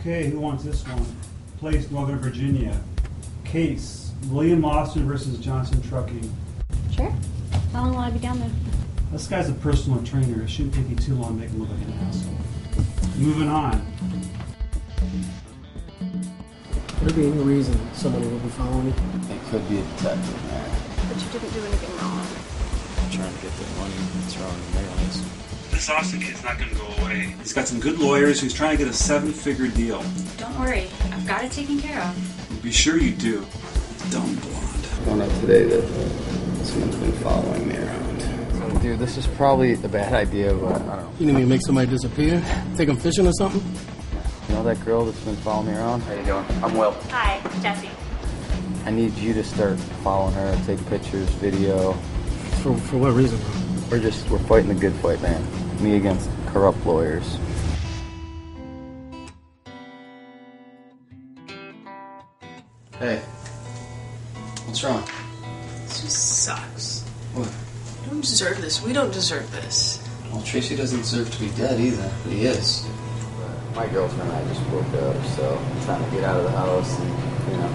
Okay, who wants this one? Place, Northern Virginia. Case, William Austin versus Johnson Trucking. Sure. How long will I be down there? This guy's a personal trainer. It shouldn't take you too long to make him look like an asshole. Moving on. Could there be any reason somebody would be following me? It could be a detective, man. But you didn't do anything wrong. I'm Trying to get the money that's wrong in Maryland's. This Austin kid's not going to go away. He's got some good lawyers. He's trying to get a seven-figure deal. Don't worry, I've got it taken care of. Be sure you do. Dumb blonde. Found out today that someone's been following me around. Dude, this is probably a bad idea, but uh, I don't know. You need me to make somebody disappear? Take them fishing or something? You know that girl that's been following me around? How you doing? I'm Will. Hi, Jesse. I need you to start following her, take pictures, video. For, for what reason. We're just, we're fighting the good fight, man. Me against corrupt lawyers. Hey. What's wrong? This just sucks. What? You don't deserve this. We don't deserve this. Well, Tracy doesn't deserve to be dead either, but he is. My girlfriend and I just broke up, so I'm trying to get out of the house and, you know,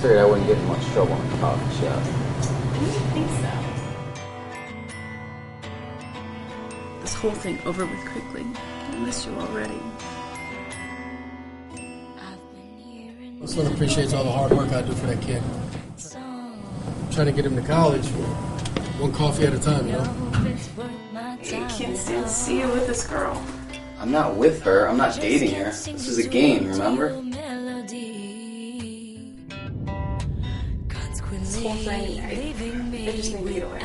figured I wouldn't get in much trouble in the coffee shop. I didn't think so. This whole thing over with quickly. I miss you already. My son appreciates all the hard work I do for that kid. trying to get him to college, one coffee at a time, you know? I can't stand to see you with this girl. I'm not with her. I'm not dating her. This is a game, remember? This whole thing, I, I just need to get away.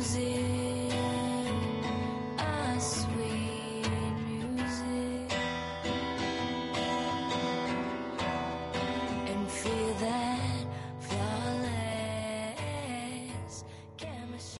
music.